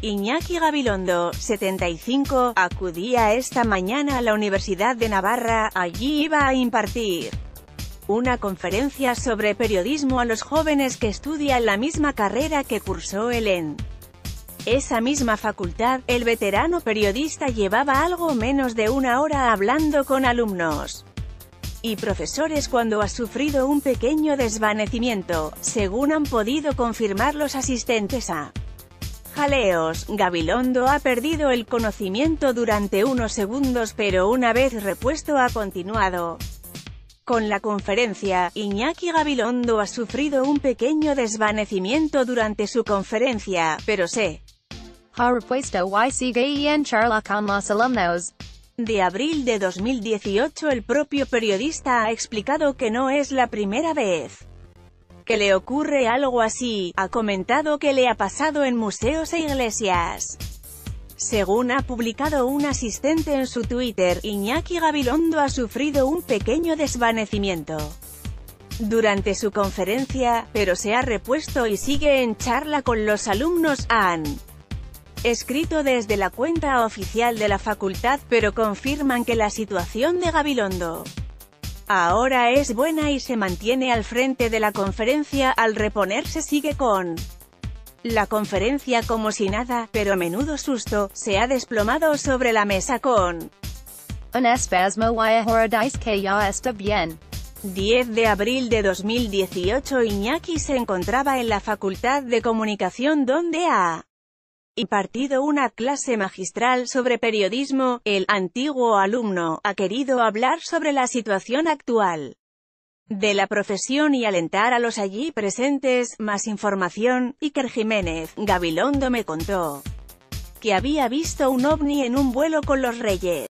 Iñaki Gabilondo, 75, acudía esta mañana a la Universidad de Navarra, allí iba a impartir una conferencia sobre periodismo a los jóvenes que estudian la misma carrera que cursó él en esa misma facultad, el veterano periodista llevaba algo menos de una hora hablando con alumnos y profesores cuando ha sufrido un pequeño desvanecimiento, según han podido confirmar los asistentes a Gabilondo ha perdido el conocimiento durante unos segundos pero una vez repuesto ha continuado. Con la conferencia, Iñaki Gabilondo ha sufrido un pequeño desvanecimiento durante su conferencia, pero se ha repuesto y sigue en charla con los alumnos. De abril de 2018 el propio periodista ha explicado que no es la primera vez que le ocurre algo así, ha comentado que le ha pasado en museos e iglesias. Según ha publicado un asistente en su Twitter, Iñaki Gabilondo ha sufrido un pequeño desvanecimiento durante su conferencia, pero se ha repuesto y sigue en charla con los alumnos, han escrito desde la cuenta oficial de la facultad, pero confirman que la situación de Gabilondo ahora es buena y se mantiene al frente de la conferencia, al reponerse sigue con la conferencia como si nada, pero menudo susto, se ha desplomado sobre la mesa con un espasmo y que ya está bien. 10 de abril de 2018 Iñaki se encontraba en la Facultad de Comunicación donde ha impartido una clase magistral sobre periodismo, el antiguo alumno ha querido hablar sobre la situación actual de la profesión y alentar a los allí presentes, más información, Iker Jiménez, Gabilondo me contó que había visto un ovni en un vuelo con los reyes.